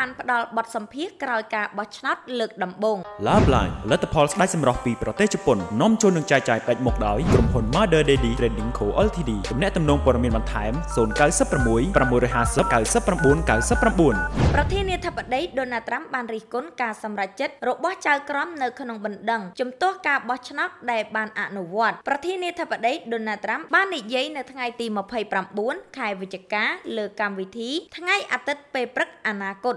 បានផ្ដល់បទសម្ភាសន៍ក្រោយការបោះឆ្នោតលើកដំបូង Love Line ផលិតផលស្បែកសម្រស់ពីប្រទេសជប៉ុននាំចូលនិងចែកចាយផ្ដាច់មុខដោយក្រុមហ៊ុន Mother Daddy Trading Co Ltd ទំនាក់ទំនងព័ត៌មានបន្ថែម096 650 9999ប្រធានាធិបតីដូណាល់ត្រាំបានរិះគន់ការសម្រេចចិត្តរបស់ចៅក្រមនៅក្នុងបណ្ដឹងជំទាស់ការបោះឆ្នោតដែលបានអនុវត្តប្រធានាធិបតីដូណាល់ត្រាំបាននិយាយនៅថ្ងៃទី29ខែវិច្ឆិកាលើកម្មវិធីថ្ងៃអាទិត្យពេលព្រឹកអនាគត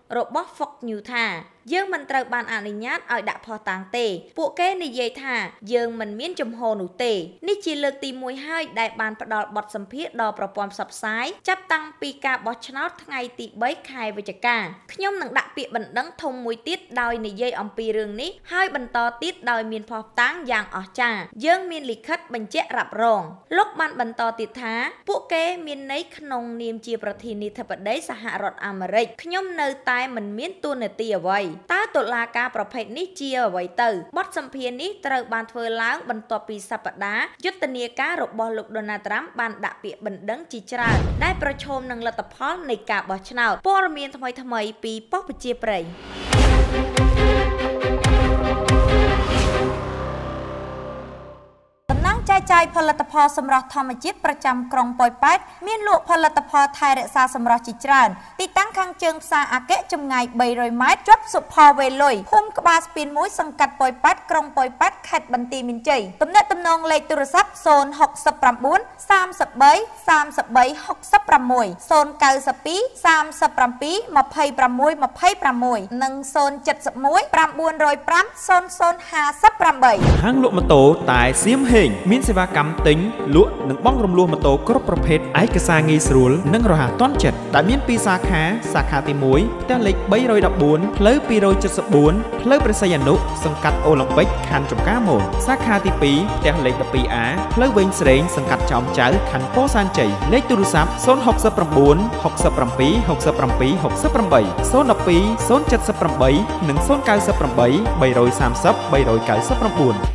របស់ Fox News ថាយើងមិនត្រូវបានអនុញ្ញាតឲ្យដាក់ភស្តុតាងទេ ពួកគេនិយាយថាយើងមិនមានជំហរនោះទេនេះជាលើកទី1ហើយដែលបានផ្ដល់បទសម្ភាសន៍ដល់ប្រព័ន្ធផ្សព្វផ្សាយចាប់តាំងពីការបោះឆ្នោតថ្ងៃទី3ខែវិច្ឆិកាខ្ញុំនឹងដាក់ពាក្យបណ្ដឹងធំមួយទៀតដោយនិយាយអំពីរឿងនេះហើយបន្តទៀតដោយមានភស្តុតាងយ៉ាងអស្ចារ្យយើងមានលិខិតបញ្ជាក់រ៉ាប់រងលោកបានបន្តទៀតថាពួកគេមានន័យក្នុងនាមជាប្រធានាធិបតីសហរដ្ឋអាមេរិកខ្ញុំនៅតែមិនមានទួនាទីអ្វីតើតុលាការប្រភេទនេះជាអ្វីទៅបទសម្ភាសន៍នេះត្រូវបានធ្វើឡើងបន្ទាប់ពីសប្តាហ៍យុទ្ធនាការរបស់លោកដូណាល់ត្រាំបានដាក់ពាក្យបណ្ដឹងជាច្រើនដែលប្រឈមនឹងលទ្ធផលនៃការបោះឆ្នោតព័ត៌មានថ្មីៗពីប៉ុស្តិ៍ប្រជាប្រិយ ចែកចាយផលិតផលសម្រស់ធម្មជាតិប្រចាំក្រុងប៉ោយប៉ែតមានលក់ផលិតផលថែរក្សាសម្រស់ជាច្រើនទីតាំងខាងជើងផ្សារអាកែចម្ងាយ300ម៉ែត្រជាប់សុផលវេលុយភូមិក្បាលស្ពាន1សង្កាត់ប៉ោយប៉ែតក្រុងប៉ោយប៉ែតខេត្តបន្ទាយមានជ័យទំនាក់ទំនងលេខទូរស័ព្ទ069 33 33 66 092 37 26 26និង071 905 0058ហាងលក់ម៉ូតូតែសៀមហេងមានសេវាកម្មទិញលក់និងបង់រំលោះម៉ូតូគ្រប់ប្រភេទឯកសារងាយស្រួលនិងរហ័សទាន់ចិត្តដែលមានពីរសាខាសាខាទី1ផ្ទះលេខ314ផ្លូវ274ផ្លូវព្រះសីហនុសង្កាត់អូឡ িম্প ិកខណ្ឌចំការមនសាខាទី2ផ្ទះលេខ 12A ផ្លូវវែងស្រេងសង្កាត់ចោមចៅខណ្ឌពោធិ៍សែនជ័យលេខទូរស័ព្ទ069 67 67 68 012 078និង098 330 399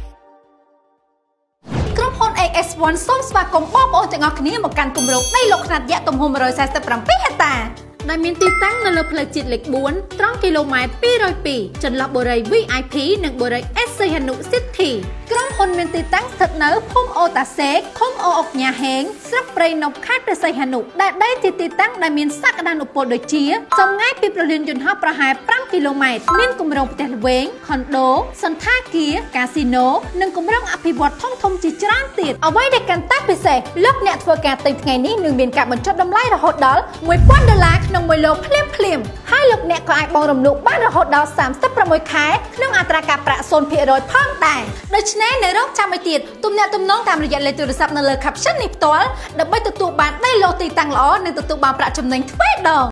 S1 សូមស្វាគមន៍បងប្អូនទាំងអស់គ្នាមកកាន់គម្រោងដីលោកខ្នាតយក្សទំហំ147ហិកតា ដែលមានទីតាំងនៅលើផ្លូវជាតិលេខ4ត្រង់គីឡូម៉ែត្រ202ចន្លោះបុរី VIP និងបុរី S សីហនុ City ក្រុមហ៊ុនមានទីតាំងស្ថិតនៅភូមិអូតាសេកឃុំអូអុកញ៉ាហេងស្រុកព្រៃនប់ខេត្តព្រះសីហនុដែលដីជាទីតាំងដែលមានសក្តានុពលដូចជាចម្ងាយពីប្រលានយន្តហោះប្រហែល5គីឡូម៉ែត្រមានគម្រោងផ្ទះល្វែងខុនដូសន្តាគារកាស៊ីណូនិងគម្រោងអភិវឌ្ឍធំធំជាច្រើនទៀតអ្វីដែលកាន់តែពិសេសលោកអ្នកធ្វើការទិញថ្ងៃនេះនឹងមានការបញ្ចុះតម្លៃរហូតដល់1000ដុល្លារក្នុង1ឡូភ្លាមភ្លាមហើយលោកអ្នកក៏អាចបង់រំលោភបានរហូតដល់36ខែក្នុងអត្រាការប្រាក់0%ផងដែរដូច្នេះនៅរងចាំឲ្យទៀតទំនាក់ទំនងតាមរយៈលេខទូរស័ព្ទនៅលើ caption នេះផ្ទាល់ដើម្បីទទួលបានដីឡូទីតាំងល្អនិងទទួលបានប្រាក់ចំណេញទ្វេដង